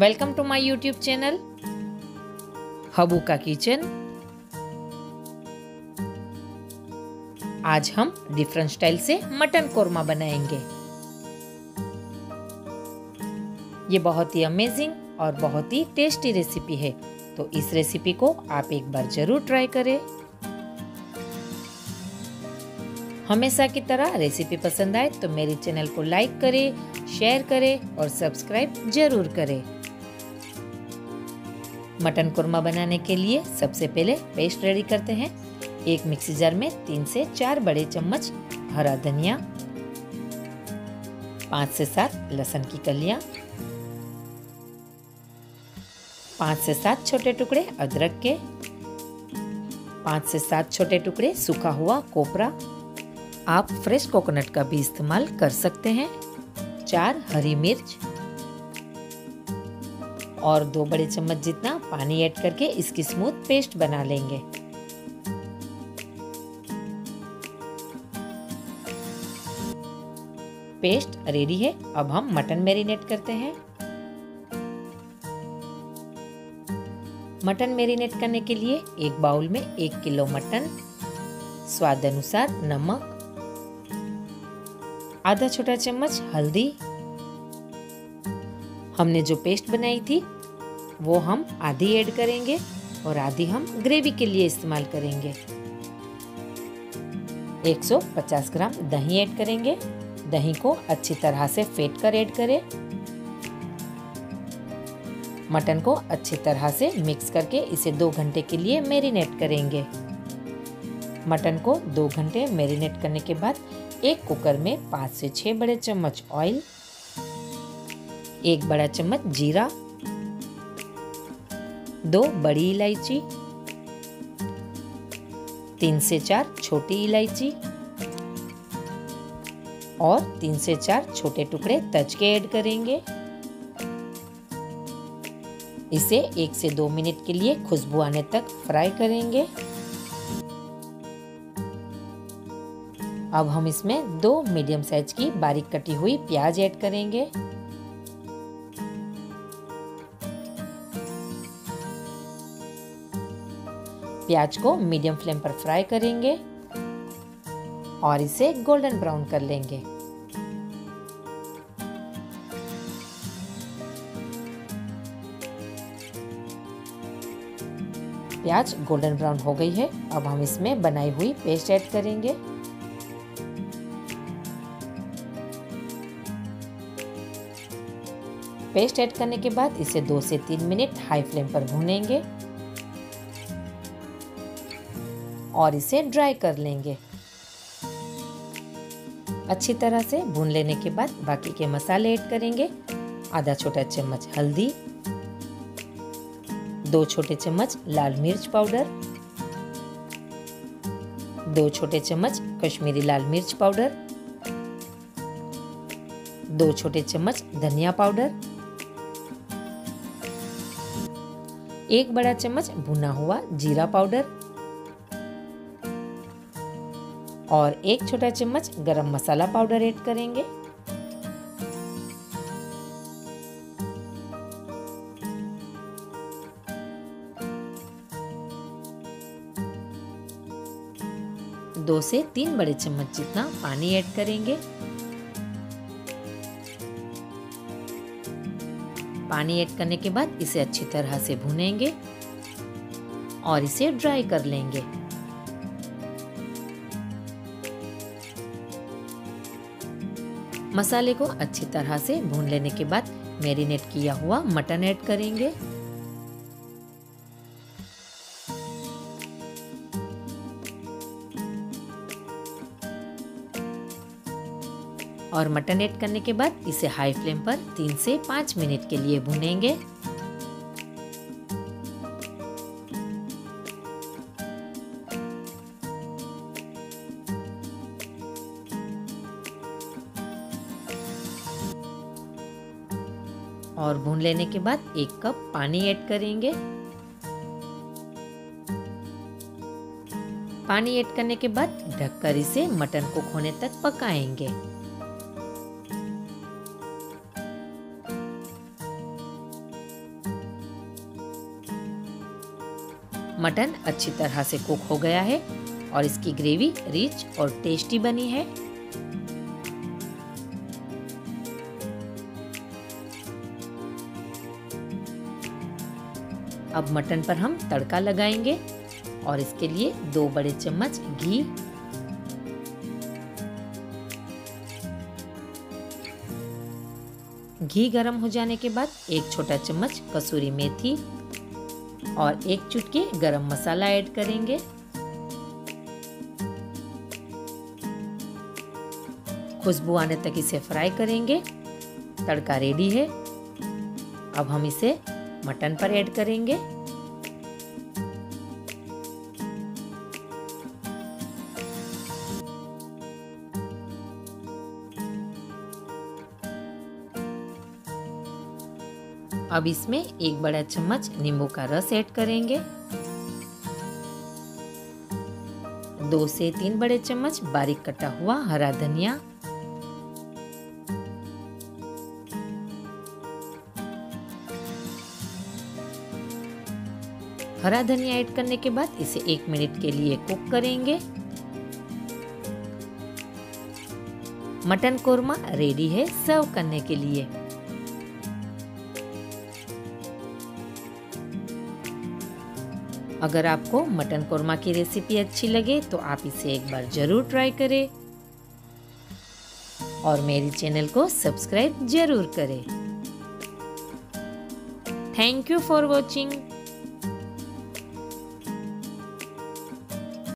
Welcome to my YouTube channel Habu का kitchen आज हम डिफरेंट स्टाइल से मटन कोरमा बनाएँगे। ये बहुत ही अमेजिंग और बहुत ही टेस्टी रेसिपी है। तो इस रेसिपी को आप एक बार ज़रूर ट्राई करें। हमेशा की तरह रेसिपी पसंद आए तो मेरे चैनल को लाइक करें शेयर करें और सब्सक्राइब ज़रूर करें। मटन कुरमा बनाने के लिए सबसे पहले पेस्ट रेडी करते हैं। एक मिक्सी जार में तीन से चार बड़े चम्मच हरा धनिया, पाँच से सात लहसुन की कलियाँ, पाँच से सात छोटे टुकड़े अदरक के, पाँच से सात छोटे टुकड़े सूखा हुआ कोपरा। आप फ्रेश कोकोनट का भी इस्तेमाल कर सकते हैं। चार हरी मिर्च और दो बड़े चम्मच जितना पानी ऐड करके इसकी स्मूथ पेस्ट बना लेंगे। पेस्ट रेडी है, अब हम मटन मैरिनेट करते हैं। मटन मैरिनेट करने के लिए एक बाउल में एक किलो मटन, स्वाद अनुसार नमक, आधा छोटा चम्मच हल्दी हमने जो पेस्ट बनाई थी, वो हम आधी ऐड करेंगे और आधी हम ग्रेवी के लिए इस्तेमाल करेंगे। 150 ग्राम दही ऐड करेंगे। दही को अच्छी तरह से फेंट कर ऐड करें। मटन को अच्छी तरह से मिक्स करके इसे दो घंटे के लिए मैरिनेट करेंगे। मटन को दो घंटे मैरिनेट करने के बाद एक कुकर में पाँच से छः बड़े चम्मच ऑयल एक बड़ा चम्मच जीरा, दो बड़ी इलायची, तीन से चार छोटी इलायची और तीन से चार छोटे टुकड़े तज के ऐड करेंगे। इसे एक से दो मिनट के लिए खुशबू आने तक फ्राई करेंगे। अब हम इसमें दो मीडियम साइज़ की बारीक कटी हुई प्याज ऐड करेंगे। प्याज को मीडियम फ्लेम पर फ्राई करेंगे और इसे गोल्डन ब्राउन कर लेंगे। प्याज गोल्डन ब्राउन हो गई है। अब हम इसमें बनाई हुई पेस्ट ऐड करेंगे। पेस्ट ऐड करने के बाद इसे दो से तीन मिनट हाई फ्लेम पर भूनेंगे। और इसे ड्राई कर लेंगे। अच्छी तरह से भून लेने के बाद बाकी के मसाले ऐड करेंगे। आधा छोटा चम्मच हल्दी, दो छोटे चम्मच लाल मिर्च पाउडर, दो छोटे चम्मच कश्मीरी लाल मिर्च पाउडर, दो छोटे चम्मच धनिया पाउडर, एक बड़ा चम्मच भुना हुआ जीरा पाउडर और एक छोटा चम्मच गरम मसाला पाउडर ऐड करेंगे। दो से तीन बड़े चम्मच जितना पानी ऐड करेंगे। पानी ऐड करने के बाद इसे अच्छी तरह से भुनेंगे और इसे ड्राई कर लेंगे। मसाले को अच्छी तरह से भून लेने के बाद मैरिनेट किया हुआ मटन ऐड करेंगे। और मटन ऐड करने के बाद इसे हाई फ्लेम पर तीन से पाँच मिनट के लिए भुनेंगे। और भून लेने के बाद एक कप पानी ऐड करेंगे। पानी ऐड करने के बाद ढककर इसे मटन को खोने तक पकाएँगे। मटन अच्छी तरह से कुक हो गया है और इसकी ग्रेवी रिच और टेस्टी बनी है। अब मटन पर हम तड़का लगाएँगे और इसके लिए दो बड़े चम्मच घी। घी गर्म हो जाने के बाद एक छोटा चम्मच कसूरी मेथी और एक चुटकी गरम मसाला ऐड करेंगे। खुशबू आने तक इसे फ्राई करेंगे। तड़का रेडी है। अब हम इसे मटन पर ऐड करेंगे। अब इसमें एक बड़ा चम्मच नींबू का रस ऐड करेंगे। दो से तीन बड़े चम्मच बारीक कटा हुआ हरा धनिया। हरा धनिया ऐड करने के बाद इसे एक मिनट के लिए कुक करेंगे। मटन कोरमा रेडी है, सर्व करने के लिए। अगर आपको मटन कोरमा की रेसिपी अच्छी लगे तो आप इसे एक बार ज़रूर ट्राई करें। और मेरे चैनल को सब्सक्राइब ज़रूर करें। Thank you for watching